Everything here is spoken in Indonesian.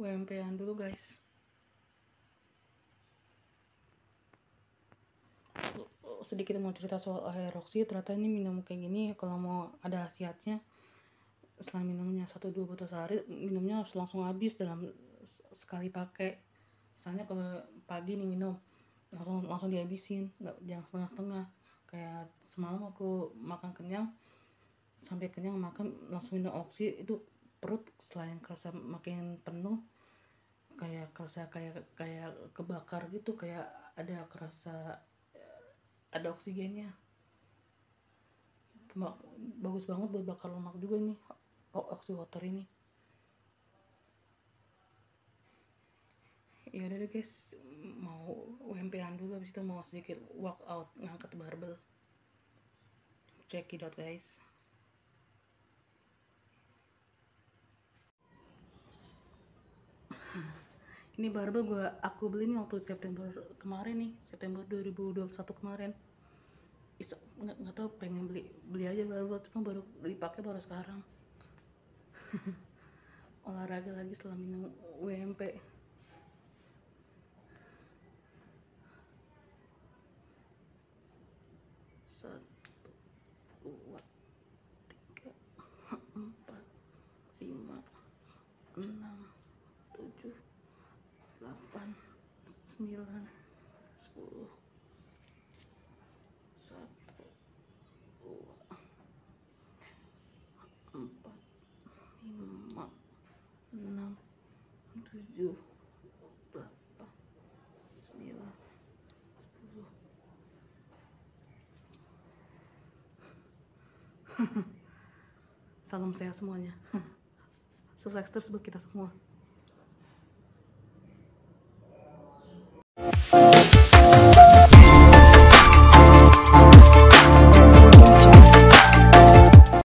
UMP-an dulu guys. Sedikit mau cerita soal aeroksi ternyata ini minum kayak gini kalau mau ada khasiatnya setelah minumnya satu dua botol sehari minumnya harus langsung habis dalam sekali pakai. Misalnya kalau pagi nih minum langsung langsung dihabisin nggak jangan setengah-setengah. Kayak semalam aku makan kenyang sampai kenyang makan langsung minum oksi itu perut selain kerasa makin penuh kayak kerasa kayak kayak kebakar gitu kayak ada kerasa ada oksigennya. Bagus banget buat bakar lemak juga nih oxy water ini. Ya udah deh guys mau UMP-an dulu habis itu mau sedikit workout ngangkat barbel. Check it out guys ini barbel gue aku beli nih waktu September kemarin nih September 2021 kemarin. Nggak nggak tahu pengen beli beli aja barbel cuma baru dipakai baru sekarang. Olahraga lagi setelah minum WMP dua tiga empat lima enam tujuh delapan sembilan sepuluh satu dua empat lima enam tujuh delapan sembilan sepuluh. Salam sehat semuanya. Sukses terus buat kita semua